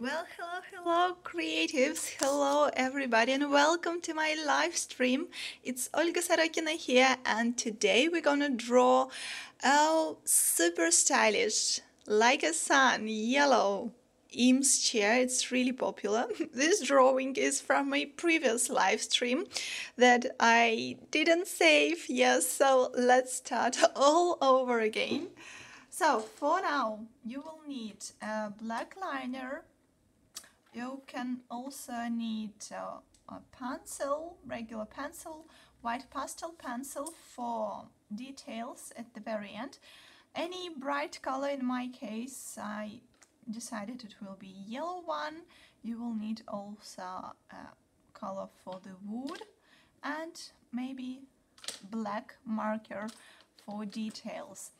Well, hello, hello, creatives. Hello, everybody, and welcome to my live stream. It's Olga Sorokina here, and today we're gonna draw a super stylish, like a sun, yellow Eames chair. It's really popular. this drawing is from my previous live stream that I didn't save. Yes, so let's start all over again. So for now, you will need a black liner you can also need uh, a pencil, regular pencil, white pastel pencil for details at the very end. Any bright color, in my case, I decided it will be yellow one. You will need also a color for the wood and maybe black marker for details.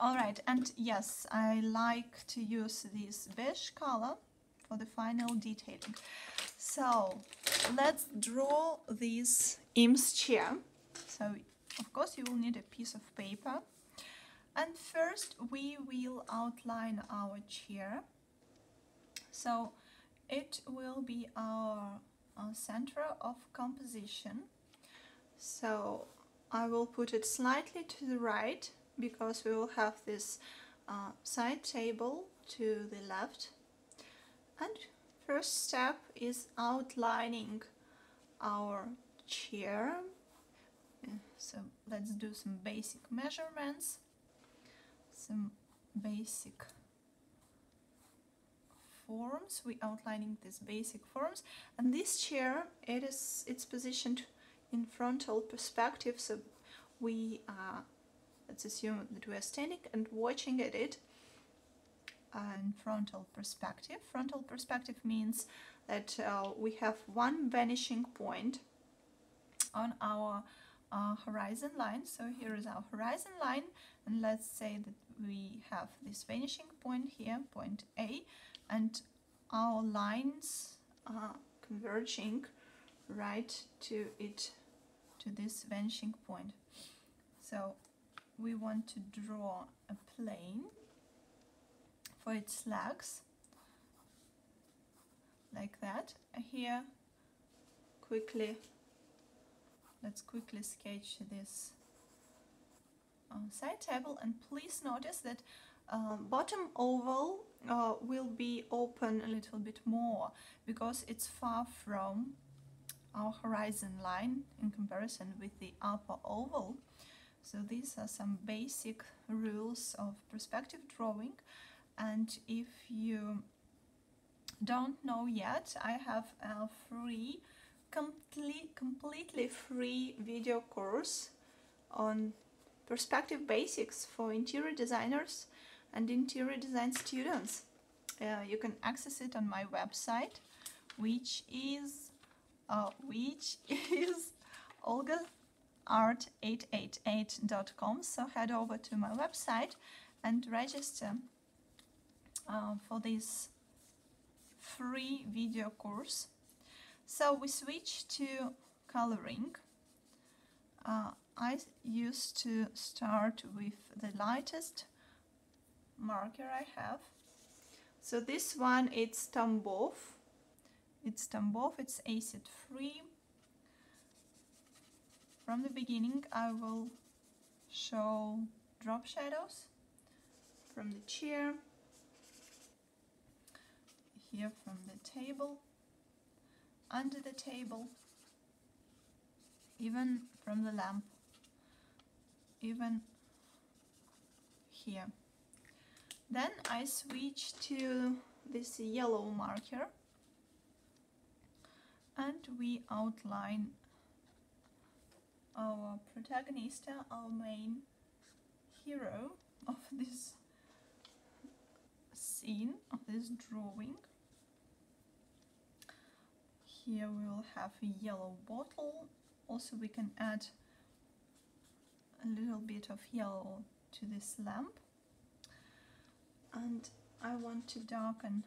Alright, and yes, I like to use this beige color for the final detailing. So let's draw this Eames chair. So of course you will need a piece of paper. And first we will outline our chair. So it will be our, our center of composition. So I will put it slightly to the right because we will have this uh, side table to the left and first step is outlining our chair. So let's do some basic measurements. Some basic forms. We're outlining these basic forms. And this chair it is it's positioned in frontal perspective. So we uh, let's assume that we are standing and watching at it and frontal perspective. Frontal perspective means that uh, we have one vanishing point on our uh, horizon line. So here is our horizon line and let's say that we have this vanishing point here, point A, and our lines are converging right to it, to this vanishing point. So we want to draw a plane for its legs like that. Here quickly let's quickly sketch this uh, side table. And please notice that uh, bottom oval uh, will be open a little bit more because it's far from our horizon line in comparison with the upper oval. So these are some basic rules of perspective drawing and if you don't know yet I have a free complete, completely free video course on perspective basics for interior designers and interior design students. Uh, you can access it on my website which is uh, which is olgaart888.com so head over to my website and register uh, for this free video course. So we switch to coloring. Uh, I used to start with the lightest marker I have. So this one it's Tambov. It's Tambov, it's acid free. From the beginning I will show drop shadows from the chair here from the table, under the table, even from the lamp, even here. Then I switch to this yellow marker and we outline our protagonist, our main hero of this scene, of this drawing here we will have a yellow bottle also we can add a little bit of yellow to this lamp and I want to darken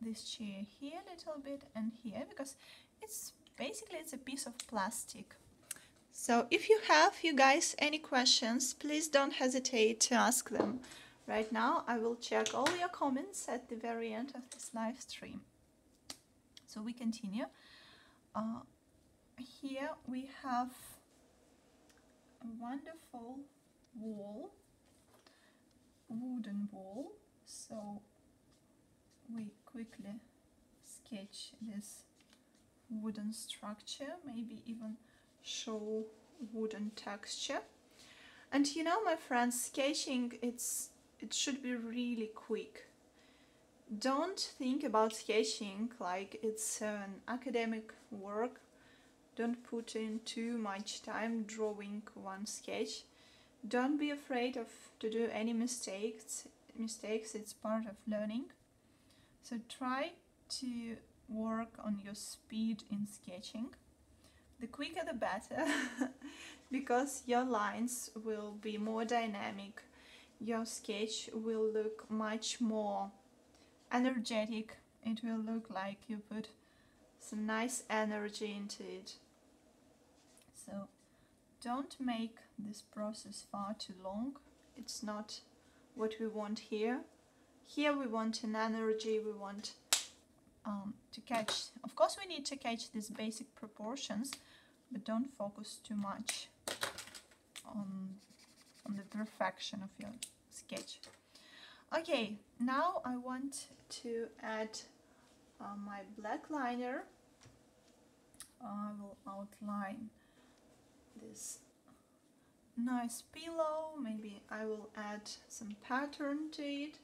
this chair here a little bit and here because it's basically it's a piece of plastic so if you have you guys any questions please don't hesitate to ask them Right now, I will check all your comments at the very end of this live stream. So we continue. Uh, here we have a wonderful wall, wooden wall. So we quickly sketch this wooden structure, maybe even show wooden texture. And you know, my friends, sketching, it's it should be really quick. Don't think about sketching like it's an academic work. Don't put in too much time drawing one sketch. Don't be afraid of to do any mistakes. Mistakes, it's part of learning. So try to work on your speed in sketching. The quicker the better, because your lines will be more dynamic. Your sketch will look much more energetic. It will look like you put some nice energy into it. So don't make this process far too long. It's not what we want here. Here we want an energy, we want um, to catch. Of course we need to catch these basic proportions, but don't focus too much on, on the perfection of your sketch. Okay, now I want to add uh, my black liner. I will outline this nice pillow. Maybe I will add some pattern to it.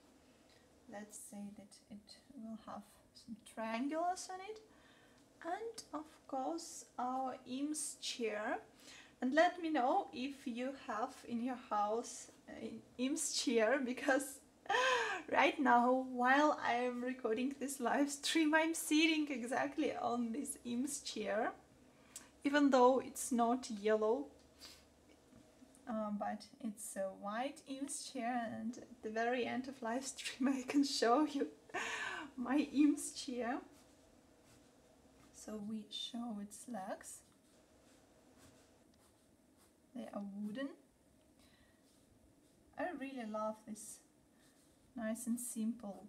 Let's say that it will have some triangles on it. And of course our Eames chair. And let me know if you have in your house an Eames chair because right now while I am recording this live stream I'm sitting exactly on this Eames chair even though it's not yellow uh, but it's a white Eames chair and at the very end of live stream I can show you my Eames chair. So we show its legs they are wooden. I really love this nice and simple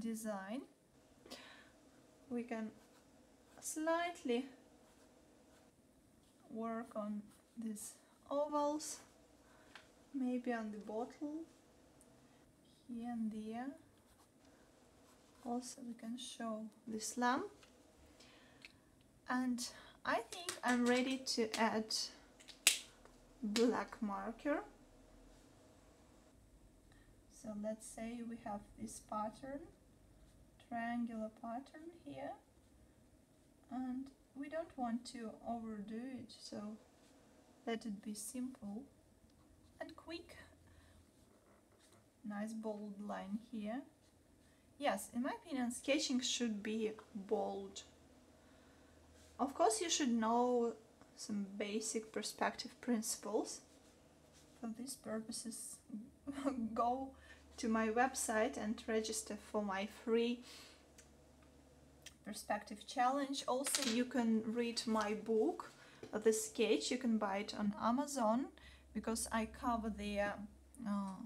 design. We can slightly work on these ovals maybe on the bottle here and there. Also we can show this lamp and I think I'm ready to add black marker so let's say we have this pattern triangular pattern here. And we don't want to overdo it so let it be simple and quick. Nice bold line here. Yes in my opinion sketching should be bold. Of course you should know some basic perspective principles. For these purposes go to my website and register for my free perspective challenge. Also you can read my book the sketch. You can buy it on amazon because i cover the uh,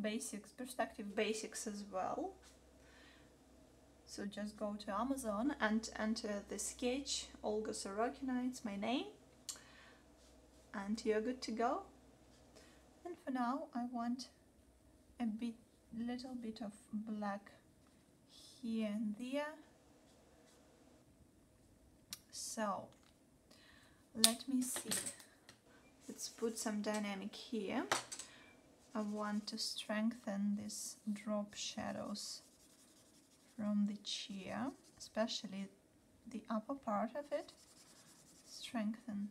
basics perspective basics as well. So just go to amazon and enter the sketch olga sorokina it's my name and you're good to go. And for now i want a bit little bit of black here and there. So let me see. Let's put some dynamic here. I want to strengthen these drop shadows from the chair especially the upper part of it. Strengthen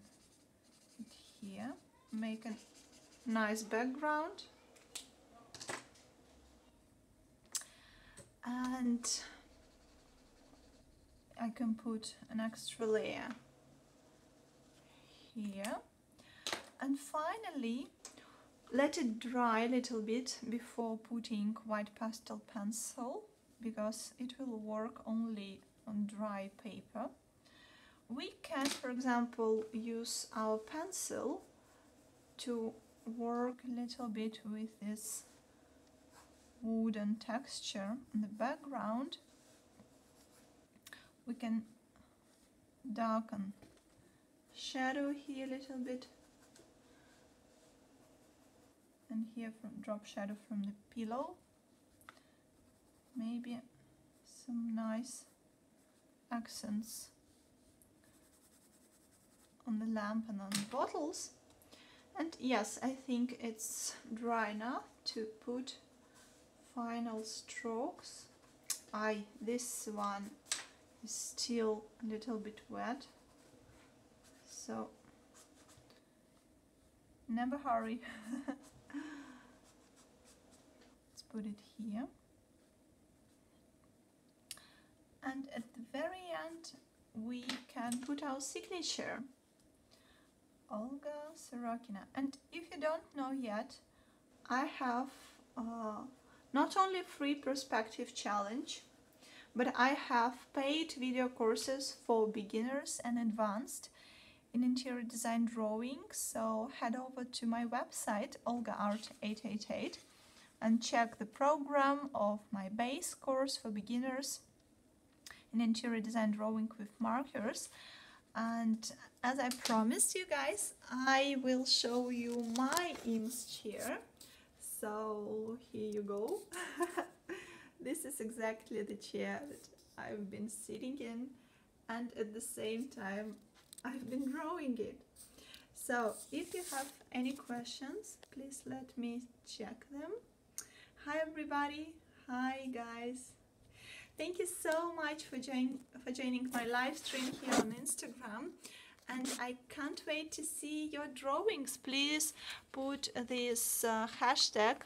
it here. Make a nice background and I can put an extra layer here. And finally let it dry a little bit before putting white pastel pencil because it will work only on dry paper. We can for example use our pencil to work a little bit with this wooden texture in the background. We can darken shadow here a little bit. And here from drop shadow from the pillow. Maybe some nice accents on the lamp and on the bottles. And yes I think it's dry enough to put final strokes. I this one is still a little bit wet. So never hurry. Let's put it here. And at the very end we can put our signature. Olga Sorokina and if you don't know yet I have uh, not only free perspective challenge but I have paid video courses for beginners and advanced in interior design drawing. So head over to my website Olga Art 888 and check the program of my base course for beginners in interior design drawing with markers. And as I promised you guys I will show you my image here so here you go. This is exactly the chair that I've been sitting in and at the same time I've been drawing it. So if you have any questions please let me check them. Hi everybody. Hi guys. Thank you so much for, join, for joining my live stream here on Instagram and I can't wait to see your drawings. Please put this uh, hashtag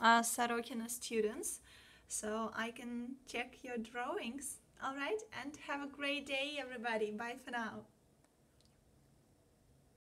uh, Sorokina students so I can check your drawings. All right, and have a great day, everybody. Bye for now.